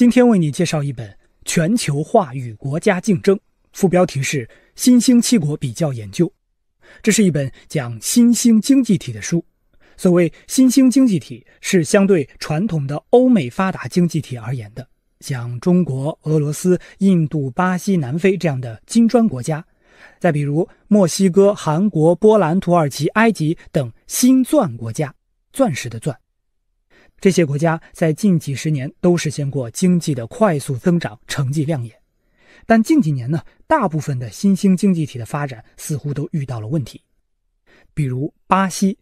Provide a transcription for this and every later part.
今天为你介绍一本《全球化与国家竞争》，副标题是《新兴七国比较研究》。这是一本讲新兴经济体的书。所谓新兴经济体，是相对传统的欧美发达经济体而言的，像中国、俄罗斯、印度、巴西、南非这样的金砖国家，再比如墨西哥、韩国、波兰、土耳其、埃及等新钻国家，钻石的钻。这些国家在近几十年都实现过经济的快速增长，成绩亮眼。但近几年呢，大部分的新兴经济体的发展似乎都遇到了问题。比如巴西，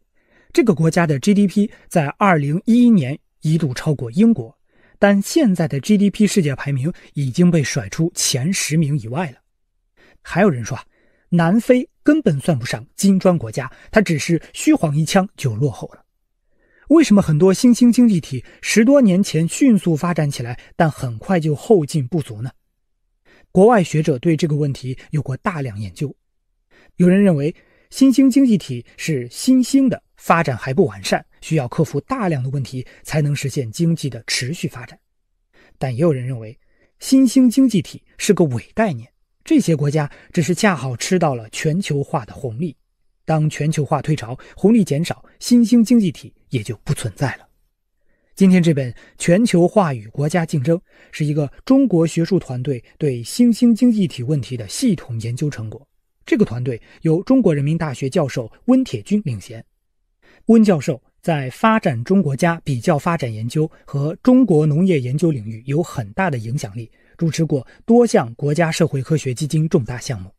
这个国家的 GDP 在2011年一度超过英国，但现在的 GDP 世界排名已经被甩出前十名以外了。还有人说啊，南非根本算不上金砖国家，它只是虚晃一枪就落后了。为什么很多新兴经济体十多年前迅速发展起来，但很快就后劲不足呢？国外学者对这个问题有过大量研究。有人认为新兴经济体是新兴的，发展还不完善，需要克服大量的问题才能实现经济的持续发展。但也有人认为新兴经济体是个伪概念，这些国家只是恰好吃到了全球化的红利。当全球化退潮，红利减少，新兴经济体也就不存在了。今天这本《全球化与国家竞争》是一个中国学术团队对新兴经济体问题的系统研究成果。这个团队由中国人民大学教授温铁军领衔。温教授在发展中国家比较发展研究和中国农业研究领域有很大的影响力，主持过多项国家社会科学基金重大项目。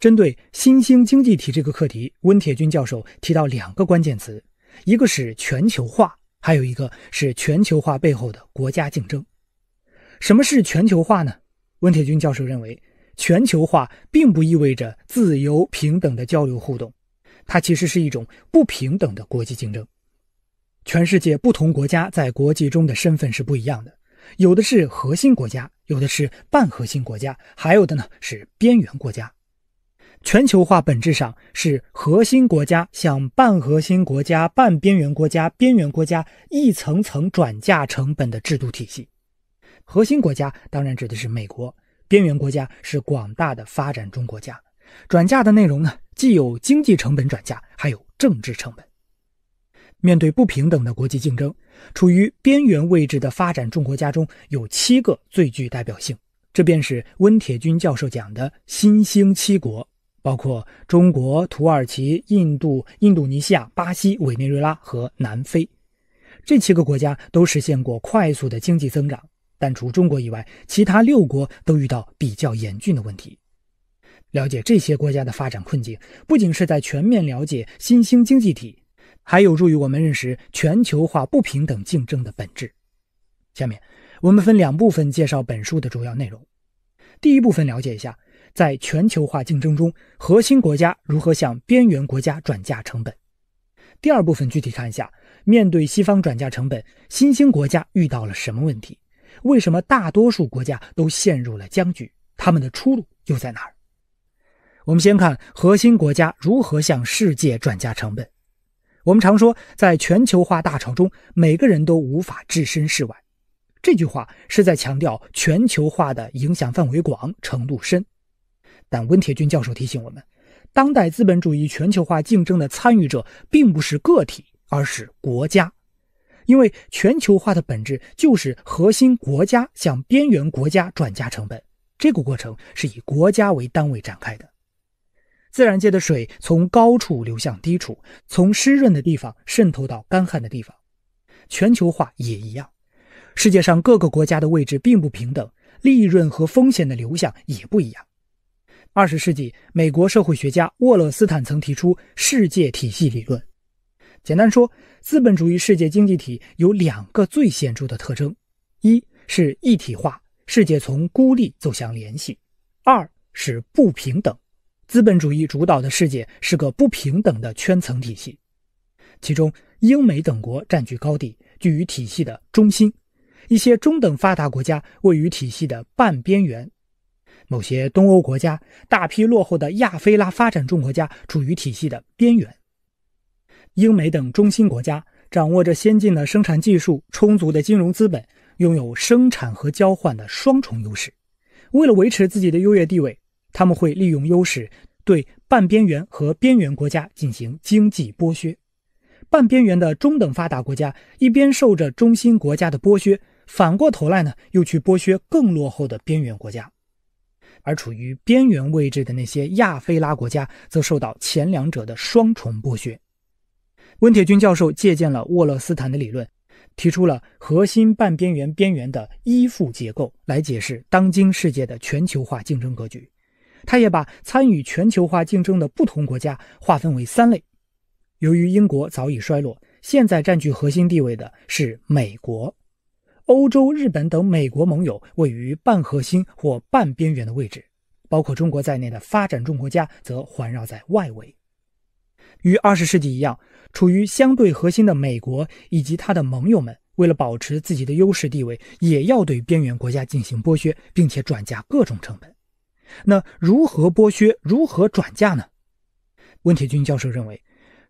针对新兴经济体这个课题，温铁军教授提到两个关键词，一个是全球化，还有一个是全球化背后的国家竞争。什么是全球化呢？温铁军教授认为，全球化并不意味着自由平等的交流互动，它其实是一种不平等的国际竞争。全世界不同国家在国际中的身份是不一样的，有的是核心国家，有的是半核心国家，还有的呢是边缘国家。全球化本质上是核心国家向半核心国家、半边缘国家、边缘国家一层层转嫁成本的制度体系。核心国家当然指的是美国，边缘国家是广大的发展中国家。转嫁的内容呢，既有经济成本转嫁，还有政治成本。面对不平等的国际竞争，处于边缘位置的发展中国家中有七个最具代表性，这便是温铁军教授讲的新兴七国。包括中国、土耳其、印度、印度尼西亚、巴西、委内瑞拉和南非，这七个国家都实现过快速的经济增长，但除中国以外，其他六国都遇到比较严峻的问题。了解这些国家的发展困境，不仅是在全面了解新兴经济体，还有助于我们认识全球化不平等竞争的本质。下面我们分两部分介绍本书的主要内容。第一部分了解一下。在全球化竞争中，核心国家如何向边缘国家转嫁成本？第二部分具体看一下，面对西方转嫁成本，新兴国家遇到了什么问题？为什么大多数国家都陷入了僵局？他们的出路又在哪儿？我们先看核心国家如何向世界转嫁成本。我们常说，在全球化大潮中，每个人都无法置身事外。这句话是在强调全球化的影响范围广、程度深。但温铁军教授提醒我们，当代资本主义全球化竞争的参与者并不是个体，而是国家，因为全球化的本质就是核心国家向边缘国家转嫁成本，这个过程是以国家为单位展开的。自然界的水从高处流向低处，从湿润的地方渗透到干旱的地方，全球化也一样，世界上各个国家的位置并不平等，利润和风险的流向也不一样。二十世纪，美国社会学家沃勒斯坦曾提出世界体系理论。简单说，资本主义世界经济体有两个最显著的特征：一是一体化，世界从孤立走向联系；二是不平等，资本主义主导的世界是个不平等的圈层体系。其中，英美等国占据高地，居于体系的中心；一些中等发达国家位于体系的半边缘。某些东欧国家、大批落后的亚非拉发展中国家处于体系的边缘。英美等中心国家掌握着先进的生产技术、充足的金融资本，拥有生产和交换的双重优势。为了维持自己的优越地位，他们会利用优势对半边缘和边缘国家进行经济剥削。半边缘的中等发达国家一边受着中心国家的剥削，反过头来呢，又去剥削更落后的边缘国家。而处于边缘位置的那些亚非拉国家，则受到前两者的双重剥削。温铁军教授借鉴了沃勒斯坦的理论，提出了核心半边缘边缘的依附结构来解释当今世界的全球化竞争格局。他也把参与全球化竞争的不同国家划分为三类。由于英国早已衰落，现在占据核心地位的是美国。欧洲、日本等美国盟友位于半核心或半边缘的位置，包括中国在内的发展中国家则环绕在外围。与二十世纪一样，处于相对核心的美国以及他的盟友们，为了保持自己的优势地位，也要对边缘国家进行剥削，并且转嫁各种成本。那如何剥削？如何转嫁呢？温铁军教授认为。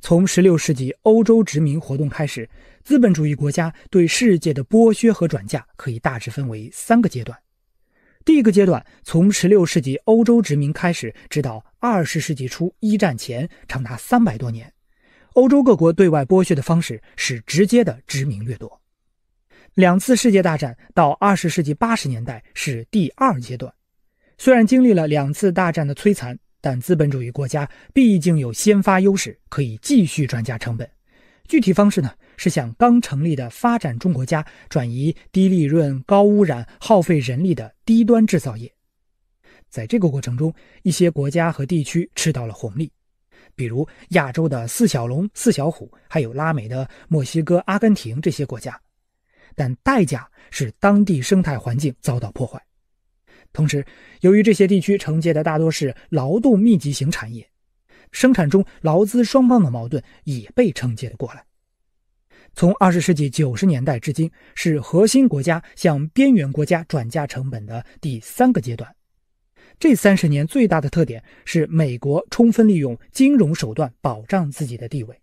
从16世纪欧洲殖民活动开始，资本主义国家对世界的剥削和转嫁可以大致分为三个阶段。第一个阶段从16世纪欧洲殖民开始，直到20世纪初一战前，长达三百多年。欧洲各国对外剥削的方式是直接的殖民掠夺。两次世界大战到20世纪80年代是第二阶段。虽然经历了两次大战的摧残。但资本主义国家毕竟有先发优势，可以继续转嫁成本。具体方式呢，是向刚成立的发展中国家转移低利润、高污染、耗费人力的低端制造业。在这个过程中，一些国家和地区吃到了红利，比如亚洲的四小龙、四小虎，还有拉美的墨西哥、阿根廷这些国家。但代价是当地生态环境遭到破坏。同时，由于这些地区承接的大多是劳动密集型产业，生产中劳资双方的矛盾也被承接了过来。从二十世纪九十年代至今，是核心国家向边缘国家转嫁成本的第三个阶段。这三十年最大的特点是，美国充分利用金融手段保障自己的地位。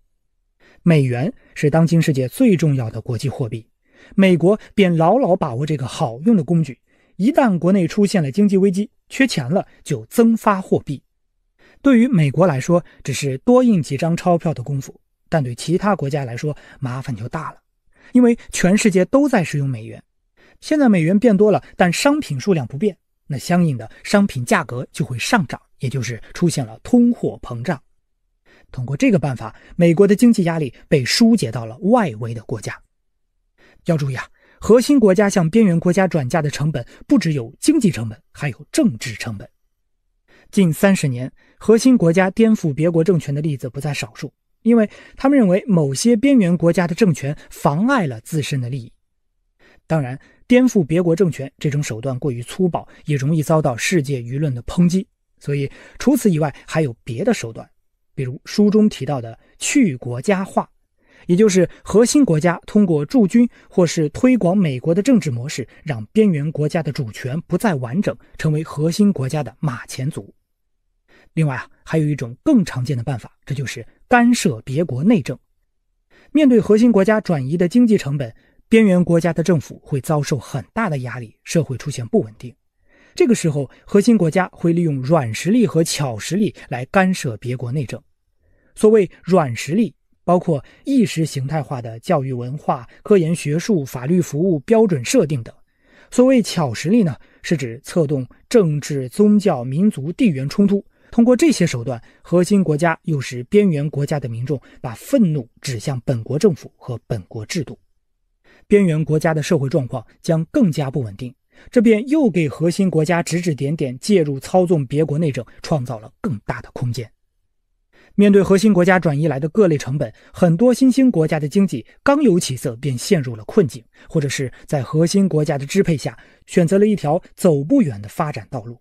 美元是当今世界最重要的国际货币，美国便牢牢把握这个好用的工具。一旦国内出现了经济危机，缺钱了，就增发货币。对于美国来说，只是多印几张钞票的功夫；但对其他国家来说，麻烦就大了，因为全世界都在使用美元。现在美元变多了，但商品数量不变，那相应的商品价格就会上涨，也就是出现了通货膨胀。通过这个办法，美国的经济压力被疏解到了外围的国家。要注意啊！核心国家向边缘国家转嫁的成本不只有经济成本，还有政治成本。近三十年，核心国家颠覆别国政权的例子不在少数，因为他们认为某些边缘国家的政权妨碍了自身的利益。当然，颠覆别国政权这种手段过于粗暴，也容易遭到世界舆论的抨击。所以，除此以外，还有别的手段，比如书中提到的去国家化。也就是核心国家通过驻军或是推广美国的政治模式，让边缘国家的主权不再完整，成为核心国家的马前卒。另外啊，还有一种更常见的办法，这就是干涉别国内政。面对核心国家转移的经济成本，边缘国家的政府会遭受很大的压力，社会出现不稳定。这个时候，核心国家会利用软实力和巧实力来干涉别国内政。所谓软实力。包括意识形态化的教育文化、科研学术、法律服务、标准设定等。所谓巧实力呢，是指策动政治、宗教、民族、地缘冲突。通过这些手段，核心国家又使边缘国家的民众把愤怒指向本国政府和本国制度，边缘国家的社会状况将更加不稳定。这便又给核心国家指指点点、介入操纵别国内政创造了更大的空间。面对核心国家转移来的各类成本，很多新兴国家的经济刚有起色便陷入了困境，或者是在核心国家的支配下选择了一条走不远的发展道路。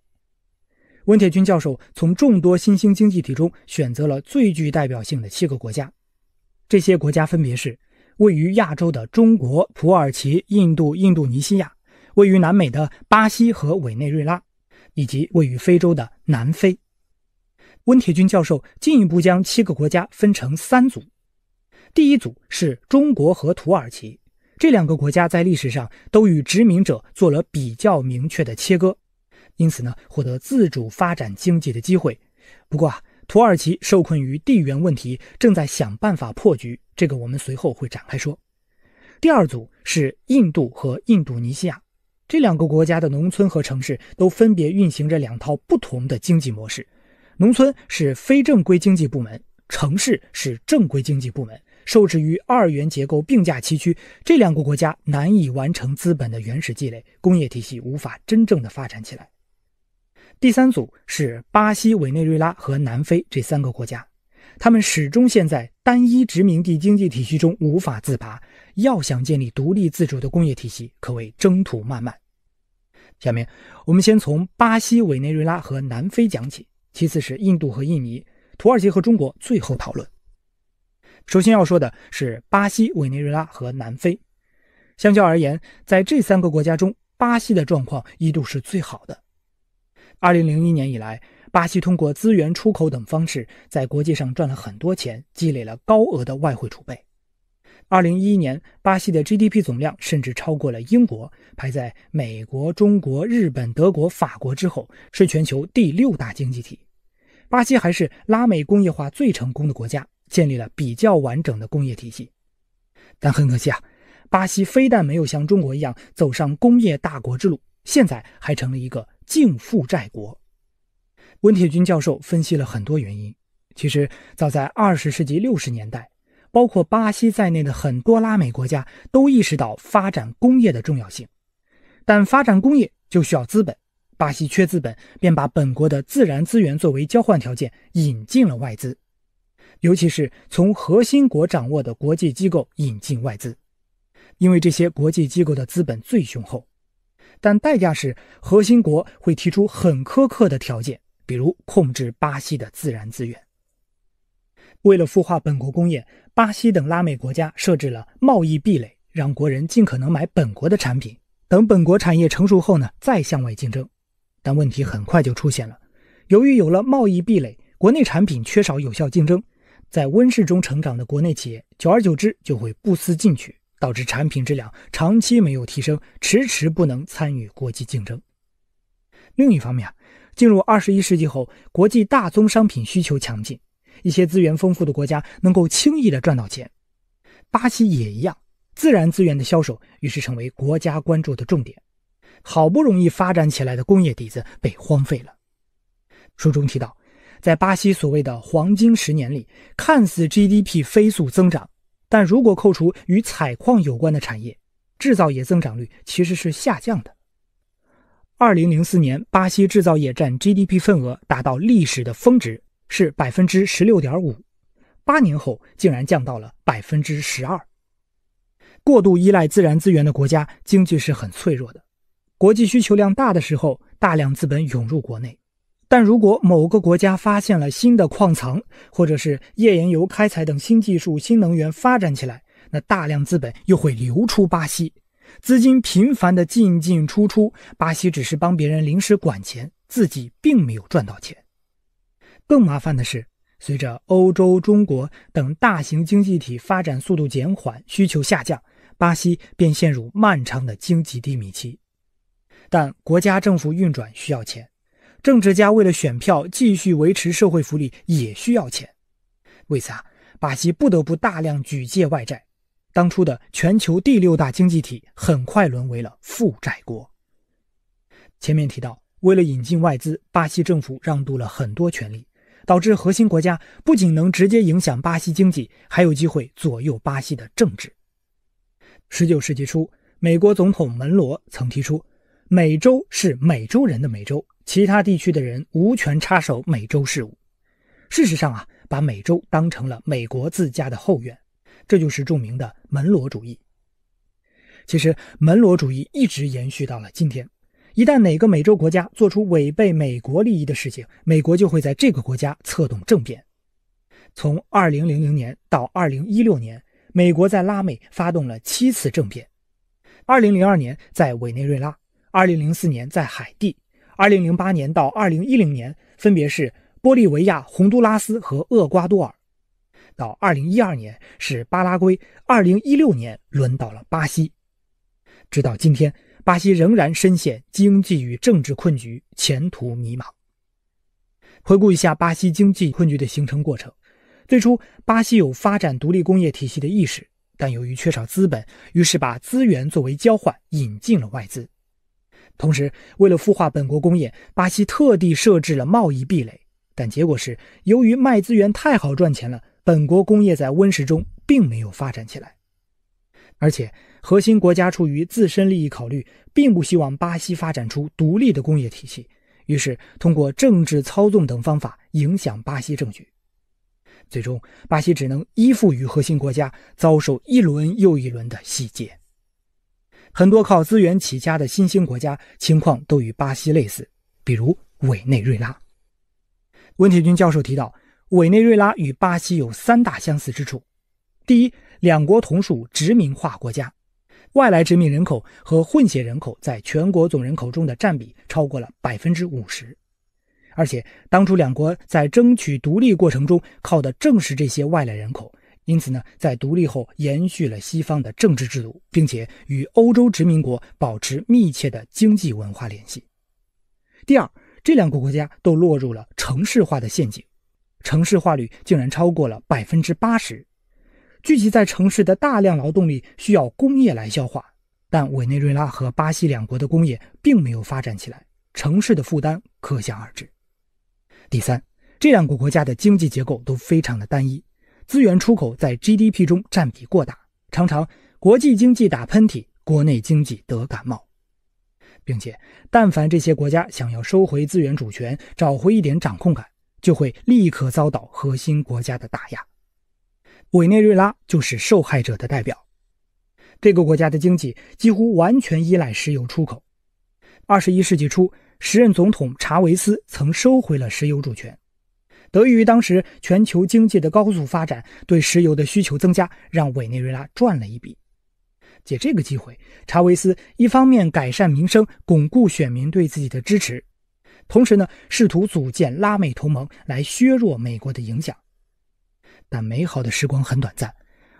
温铁军教授从众多新兴经济体中选择了最具代表性的七个国家，这些国家分别是位于亚洲的中国、土耳其、印度、印度尼西亚，位于南美的巴西和委内瑞拉，以及位于非洲的南非。温铁军教授进一步将七个国家分成三组，第一组是中国和土耳其，这两个国家在历史上都与殖民者做了比较明确的切割，因此呢，获得自主发展经济的机会。不过啊，土耳其受困于地缘问题，正在想办法破局，这个我们随后会展开说。第二组是印度和印度尼西亚，这两个国家的农村和城市都分别运行着两套不同的经济模式，农村是非正规经济部门，城市是正规经济部门。受制于二元结构并驾齐驱，这两个国家难以完成资本的原始积累，工业体系无法真正的发展起来。第三组是巴西、委内瑞拉和南非这三个国家，他们始终陷在单一殖民地经济体系中无法自拔，要想建立独立自主的工业体系，可谓征途漫漫。下面我们先从巴西、委内瑞拉和南非讲起，其次是印度和印尼，土耳其和中国，最后讨论。首先要说的是巴西、委内瑞拉和南非。相较而言，在这三个国家中，巴西的状况一度是最好的。二零零一年以来，巴西通过资源出口等方式，在国际上赚了很多钱，积累了高额的外汇储备。二零一一年，巴西的 GDP 总量甚至超过了英国，排在美国、中国、日本、德国、法国之后，是全球第六大经济体。巴西还是拉美工业化最成功的国家。建立了比较完整的工业体系，但很可惜啊，巴西非但没有像中国一样走上工业大国之路，现在还成了一个净负债国。温铁军教授分析了很多原因。其实，早在二十世纪六十年代，包括巴西在内的很多拉美国家都意识到发展工业的重要性，但发展工业就需要资本，巴西缺资本，便把本国的自然资源作为交换条件，引进了外资。尤其是从核心国掌握的国际机构引进外资，因为这些国际机构的资本最雄厚，但代价是核心国会提出很苛刻的条件，比如控制巴西的自然资源。为了孵化本国工业，巴西等拉美国家设置了贸易壁垒，让国人尽可能买本国的产品，等本国产业成熟后呢，再向外竞争。但问题很快就出现了，由于有了贸易壁垒，国内产品缺少有效竞争。在温室中成长的国内企业，久而久之就会不思进取，导致产品质量长期没有提升，迟迟不能参与国际竞争。另一方面啊，进入二十一世纪后，国际大宗商品需求强劲，一些资源丰富的国家能够轻易的赚到钱。巴西也一样，自然资源的销售于是成为国家关注的重点。好不容易发展起来的工业底子被荒废了。书中提到。在巴西所谓的黄金十年里，看似 GDP 飞速增长，但如果扣除与采矿有关的产业，制造业增长率其实是下降的。二零零四年，巴西制造业占 GDP 份额达到历史的峰值，是百分之十六点五，八年后竟然降到了百分之十二。过度依赖自然资源的国家，经济是很脆弱的。国际需求量大的时候，大量资本涌入国内。但如果某个国家发现了新的矿藏，或者是页岩油开采等新技术、新能源发展起来，那大量资本又会流出巴西，资金频繁的进进出出，巴西只是帮别人临时管钱，自己并没有赚到钱。更麻烦的是，随着欧洲、中国等大型经济体发展速度减缓，需求下降，巴西便陷入漫长的经济低迷期。但国家政府运转需要钱。政治家为了选票，继续维持社会福利也需要钱。为此啊，巴西不得不大量举借外债。当初的全球第六大经济体很快沦为了负债国。前面提到，为了引进外资，巴西政府让渡了很多权利，导致核心国家不仅能直接影响巴西经济，还有机会左右巴西的政治。十九世纪初，美国总统门罗曾提出：“美洲是美洲人的美洲。”其他地区的人无权插手美洲事务。事实上啊，把美洲当成了美国自家的后院，这就是著名的门罗主义。其实，门罗主义一直延续到了今天。一旦哪个美洲国家做出违背美国利益的事情，美国就会在这个国家策动政变。从2000年到2016年，美国在拉美发动了七次政变：2002年在委内瑞拉，2004年在海地。二零零八年到二零一零年，分别是玻利维亚、洪都拉斯和厄瓜多尔。到二零一二年是巴拉圭，二零一六年轮到了巴西。直到今天，巴西仍然深陷经济与政治困局，前途迷茫。回顾一下巴西经济困局的形成过程，最初巴西有发展独立工业体系的意识，但由于缺少资本，于是把资源作为交换，引进了外资。同时，为了孵化本国工业，巴西特地设置了贸易壁垒，但结果是，由于卖资源太好赚钱了，本国工业在温室中并没有发展起来。而且，核心国家出于自身利益考虑，并不希望巴西发展出独立的工业体系，于是通过政治操纵等方法影响巴西政局。最终，巴西只能依附于核心国家，遭受一轮又一轮的洗劫。很多靠资源起家的新兴国家情况都与巴西类似，比如委内瑞拉。温铁军教授提到，委内瑞拉与巴西有三大相似之处：第一，两国同属殖民化国家，外来殖民人口和混血人口在全国总人口中的占比超过了百分之五十，而且当初两国在争取独立过程中靠的正是这些外来人口。因此呢，在独立后延续了西方的政治制度，并且与欧洲殖民国保持密切的经济文化联系。第二，这两个国家都落入了城市化的陷阱，城市化率竟然超过了百分之八十。聚集在城市的大量劳动力需要工业来消化，但委内瑞拉和巴西两国的工业并没有发展起来，城市的负担可想而知。第三，这两个国家的经济结构都非常的单一。资源出口在 GDP 中占比过大，常常国际经济打喷嚏，国内经济得感冒，并且，但凡这些国家想要收回资源主权，找回一点掌控感，就会立刻遭到核心国家的打压。委内瑞拉就是受害者的代表。这个国家的经济几乎完全依赖石油出口。二十一世纪初，时任总统查韦斯曾收回了石油主权。得益于当时全球经济的高速发展，对石油的需求增加，让委内瑞拉赚了一笔。借这个机会，查韦斯一方面改善民生，巩固选民对自己的支持，同时呢，试图组建拉美同盟来削弱美国的影响。但美好的时光很短暂，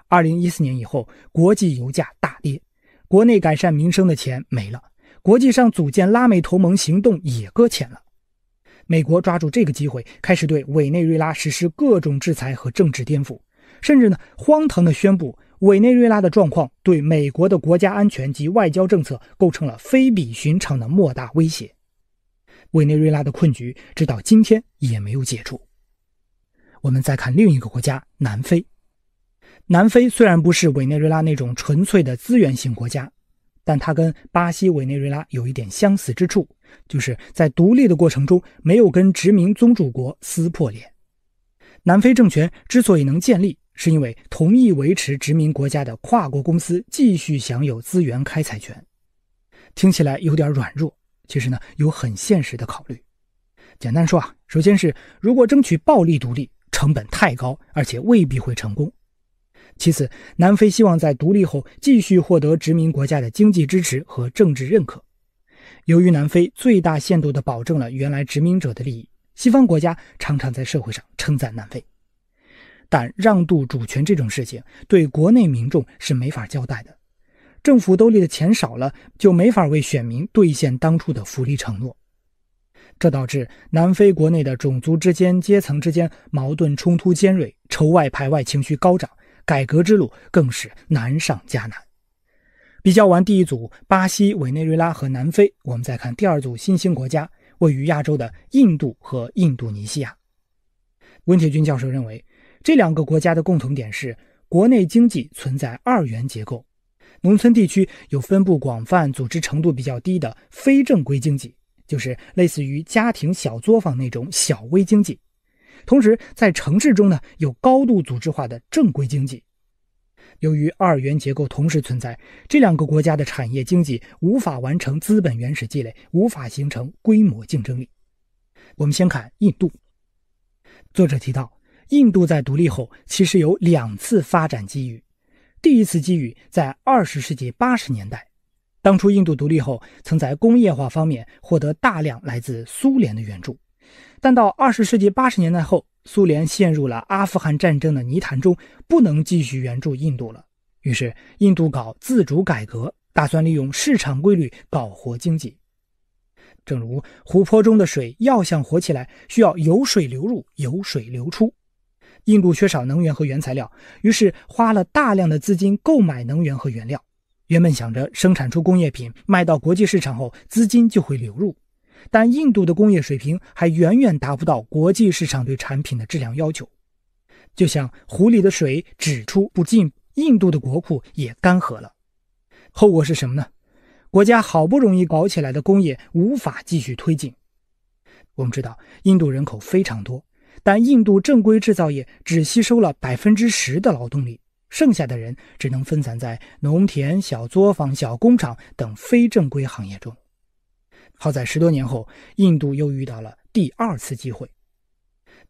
二零一四年以后，国际油价大跌，国内改善民生的钱没了，国际上组建拉美同盟行动也搁浅了。美国抓住这个机会，开始对委内瑞拉实施各种制裁和政治颠覆，甚至呢，荒唐地宣布委内瑞拉的状况对美国的国家安全及外交政策构成了非比寻常的莫大威胁。委内瑞拉的困局直到今天也没有解除。我们再看另一个国家南非，南非虽然不是委内瑞拉那种纯粹的资源型国家。但它跟巴西、委内瑞拉有一点相似之处，就是在独立的过程中没有跟殖民宗主国撕破脸。南非政权之所以能建立，是因为同意维持殖民国家的跨国公司继续享有资源开采权。听起来有点软弱，其实呢有很现实的考虑。简单说啊，首先是如果争取暴力独立，成本太高，而且未必会成功。其次，南非希望在独立后继续获得殖民国家的经济支持和政治认可。由于南非最大限度地保证了原来殖民者的利益，西方国家常常在社会上称赞南非。但让渡主权这种事情，对国内民众是没法交代的。政府兜里的钱少了，就没法为选民兑现当初的福利承诺。这导致南非国内的种族之间、阶层之间矛盾冲突尖锐，仇外排外情绪高涨。改革之路更是难上加难。比较完第一组巴西、委内瑞拉和南非，我们再看第二组新兴国家，位于亚洲的印度和印度尼西亚。温铁军教授认为，这两个国家的共同点是国内经济存在二元结构，农村地区有分布广泛、组织程度比较低的非正规经济，就是类似于家庭小作坊那种小微经济。同时，在城市中呢，有高度组织化的正规经济。由于二元结构同时存在，这两个国家的产业经济无法完成资本原始积累，无法形成规模竞争力。我们先看印度。作者提到，印度在独立后其实有两次发展机遇。第一次机遇在二十世纪八十年代，当初印度独立后，曾在工业化方面获得大量来自苏联的援助。但到二十世纪八十年代后，苏联陷入了阿富汗战争的泥潭中，不能继续援助印度了。于是，印度搞自主改革，打算利用市场规律搞活经济。正如湖泊中的水要想活起来，需要有水流入，有水流出。印度缺少能源和原材料，于是花了大量的资金购买能源和原料。原本想着生产出工业品卖到国际市场后，资金就会流入。但印度的工业水平还远远达不到国际市场对产品的质量要求，就像湖里的水只出不进，印度的国库也干涸了。后果是什么呢？国家好不容易搞起来的工业无法继续推进。我们知道，印度人口非常多，但印度正规制造业只吸收了百分之十的劳动力，剩下的人只能分散在农田、小作坊、小工厂等非正规行业中。好在十多年后，印度又遇到了第二次机会。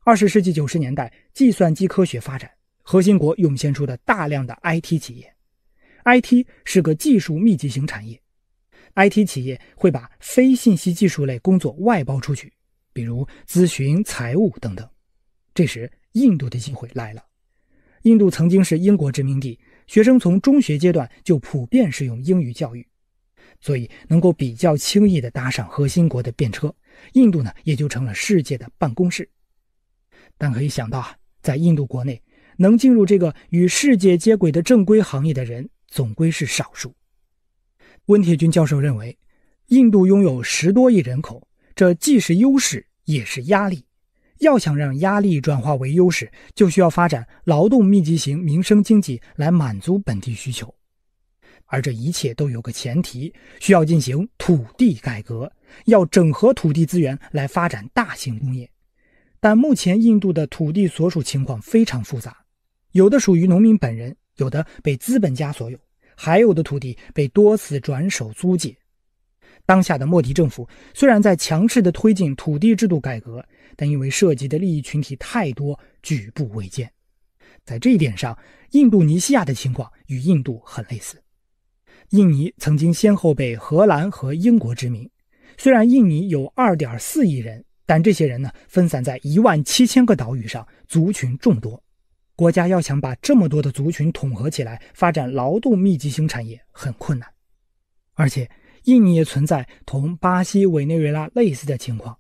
二十世纪九十年代，计算机科学发展，核心国涌现出的大量的 IT 企业。IT 是个技术密集型产业，IT 企业会把非信息技术类工作外包出去，比如咨询、财务等等。这时，印度的机会来了。印度曾经是英国殖民地，学生从中学阶段就普遍使用英语教育。所以能够比较轻易地搭上核心国的便车，印度呢也就成了世界的办公室。但可以想到啊，在印度国内能进入这个与世界接轨的正规行业的人总归是少数。温铁军教授认为，印度拥有十多亿人口，这既是优势也是压力。要想让压力转化为优势，就需要发展劳动密集型民生经济来满足本地需求。而这一切都有个前提，需要进行土地改革，要整合土地资源来发展大型工业。但目前印度的土地所属情况非常复杂，有的属于农民本人，有的被资本家所有，还有的土地被多次转手租借。当下的莫迪政府虽然在强势地推进土地制度改革，但因为涉及的利益群体太多，举步维艰。在这一点上，印度尼西亚的情况与印度很类似。印尼曾经先后被荷兰和英国殖民，虽然印尼有2.4亿人，但这些人呢分散在1万七千个岛屿上，族群众多。国家要想把这么多的族群统合起来，发展劳动密集型产业很困难。而且，印尼也存在同巴西、委内瑞拉类似的情况，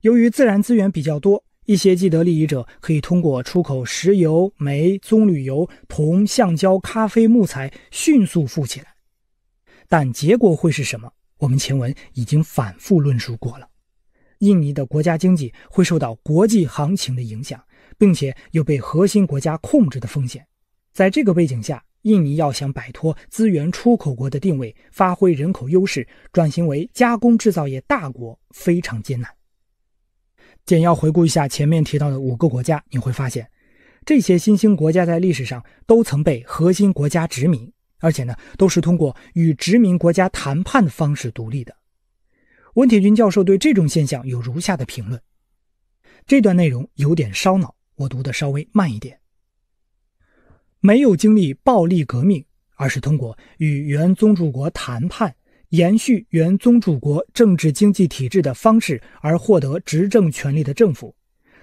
由于自然资源比较多，一些既得利益者可以通过出口石油、煤、棕榈油、铜、橡胶、咖啡、木材迅速富起来。但结果会是什么？我们前文已经反复论述过了。印尼的国家经济会受到国际行情的影响，并且有被核心国家控制的风险。在这个背景下，印尼要想摆脱资源出口国的定位，发挥人口优势，转型为加工制造业大国，非常艰难。简要回顾一下前面提到的五个国家，你会发现，这些新兴国家在历史上都曾被核心国家殖民。而且呢，都是通过与殖民国家谈判的方式独立的。温铁军教授对这种现象有如下的评论：这段内容有点烧脑，我读的稍微慢一点。没有经历暴力革命，而是通过与原宗主国谈判，延续原宗主国政治经济体制的方式而获得执政权力的政府，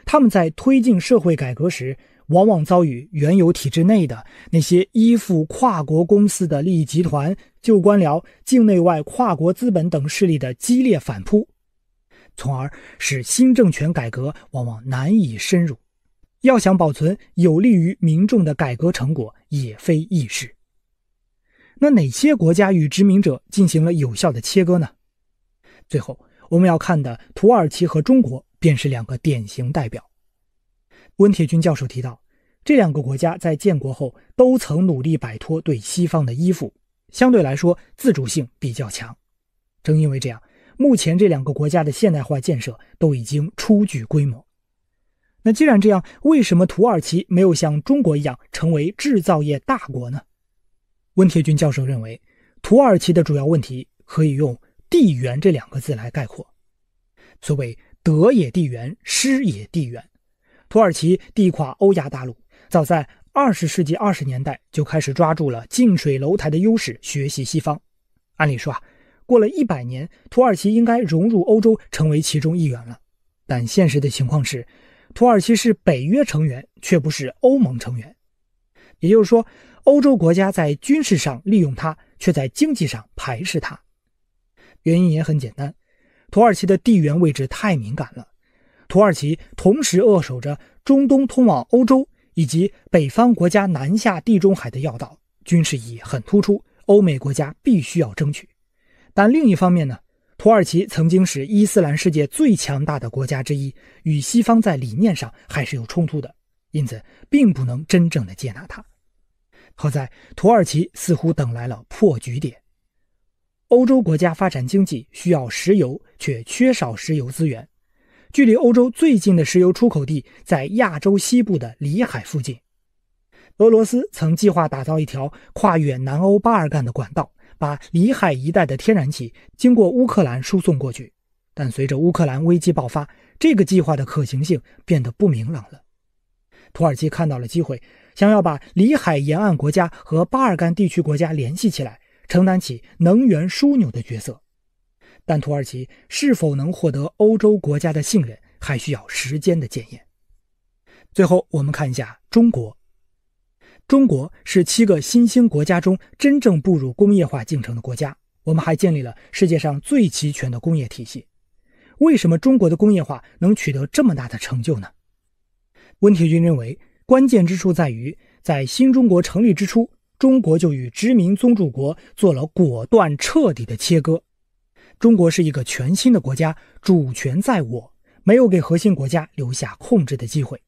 他们在推进社会改革时。往往遭遇原有体制内的那些依附跨国公司的利益集团、旧官僚、境内外跨国资本等势力的激烈反扑，从而使新政权改革往往难以深入。要想保存有利于民众的改革成果，也非易事。那哪些国家与殖民者进行了有效的切割呢？最后我们要看的土耳其和中国，便是两个典型代表。温铁军教授提到，这两个国家在建国后都曾努力摆脱对西方的依附，相对来说自主性比较强。正因为这样，目前这两个国家的现代化建设都已经初具规模。那既然这样，为什么土耳其没有像中国一样成为制造业大国呢？温铁军教授认为，土耳其的主要问题可以用“地缘”这两个字来概括。所谓“得也地缘，失也地缘”。土耳其地跨欧亚大陆，早在二十世纪二十年代就开始抓住了近水楼台的优势，学习西方。按理说啊，过了一百年，土耳其应该融入欧洲，成为其中一员了。但现实的情况是，土耳其是北约成员，却不是欧盟成员。也就是说，欧洲国家在军事上利用它，却在经济上排斥它。原因也很简单，土耳其的地缘位置太敏感了。土耳其同时扼守着中东通往欧洲以及北方国家南下地中海的要道，军事意义很突出。欧美国家必须要争取。但另一方面呢，土耳其曾经是伊斯兰世界最强大的国家之一，与西方在理念上还是有冲突的，因此并不能真正的接纳它。好在土耳其似乎等来了破局点。欧洲国家发展经济需要石油，却缺少石油资源。距离欧洲最近的石油出口地在亚洲西部的里海附近。俄罗斯曾计划打造一条跨越南欧巴尔干的管道，把里海一带的天然气经过乌克兰输送过去。但随着乌克兰危机爆发，这个计划的可行性变得不明朗了。土耳其看到了机会，想要把里海沿岸国家和巴尔干地区国家联系起来，承担起能源枢纽的角色。但土耳其是否能获得欧洲国家的信任，还需要时间的检验。最后，我们看一下中国。中国是七个新兴国家中真正步入工业化进程的国家，我们还建立了世界上最齐全的工业体系。为什么中国的工业化能取得这么大的成就呢？温铁军认为，关键之处在于，在新中国成立之初，中国就与殖民宗主国做了果断彻底的切割。中国是一个全新的国家，主权在我，没有给核心国家留下控制的机会。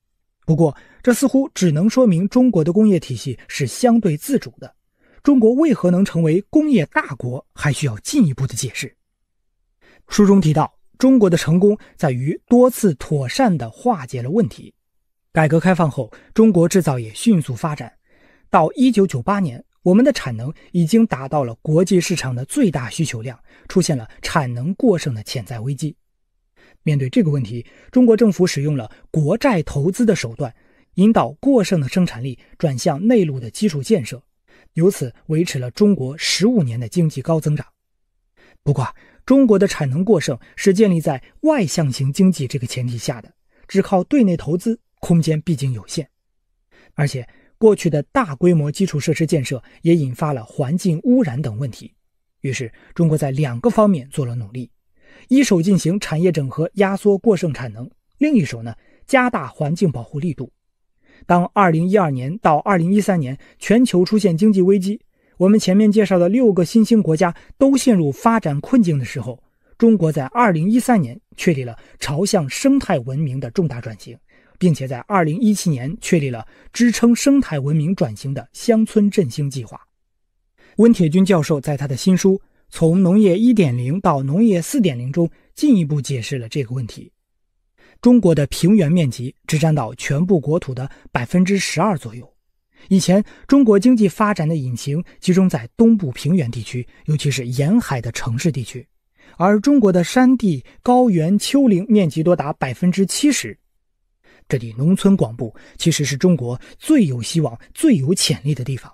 不过，这似乎只能说明中国的工业体系是相对自主的。中国为何能成为工业大国，还需要进一步的解释。书中提到，中国的成功在于多次妥善地化解了问题。改革开放后，中国制造业迅速发展，到1998年。我们的产能已经达到了国际市场的最大需求量，出现了产能过剩的潜在危机。面对这个问题，中国政府使用了国债投资的手段，引导过剩的生产力转向内陆的基础建设，由此维持了中国十五年的经济高增长。不过，中国的产能过剩是建立在外向型经济这个前提下的，只靠对内投资空间毕竟有限，而且。过去的大规模基础设施建设也引发了环境污染等问题，于是中国在两个方面做了努力：一手进行产业整合，压缩过剩产能；另一手呢，加大环境保护力度。当2012年到2013年全球出现经济危机，我们前面介绍的六个新兴国家都陷入发展困境的时候，中国在2013年确立了朝向生态文明的重大转型。并且在二零一七年确立了支撑生态文明转型的乡村振兴计划。温铁军教授在他的新书《从农业一点零到农业四点零》中进一步解释了这个问题。中国的平原面积只占到全部国土的百分之十二左右。以前，中国经济发展的引擎集中在东部平原地区，尤其是沿海的城市地区，而中国的山地、高原、丘陵面积多达百分之七十。这里农村广布其实是中国最有希望、最有潜力的地方。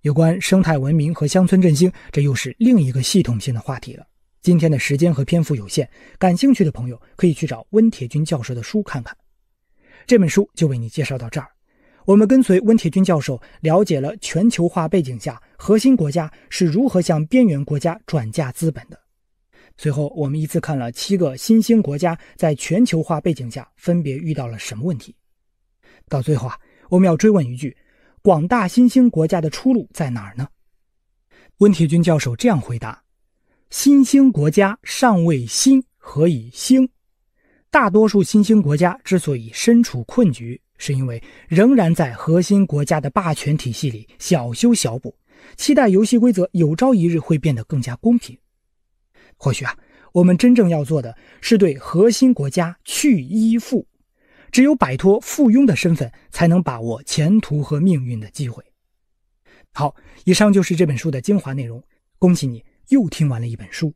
有关生态文明和乡村振兴，这又是另一个系统性的话题了。今天的时间和篇幅有限，感兴趣的朋友可以去找温铁军教授的书看看。这本书就为你介绍到这儿。我们跟随温铁军教授了解了全球化背景下核心国家是如何向边缘国家转嫁资本的。随后，我们依次看了七个新兴国家在全球化背景下分别遇到了什么问题。到最后啊，我们要追问一句：广大新兴国家的出路在哪儿呢？温铁军教授这样回答：新兴国家尚未兴，何以兴？大多数新兴国家之所以身处困局，是因为仍然在核心国家的霸权体系里小修小补，期待游戏规则有朝一日会变得更加公平。或许啊，我们真正要做的是对核心国家去依附，只有摆脱附庸的身份，才能把握前途和命运的机会。好，以上就是这本书的精华内容。恭喜你又听完了一本书。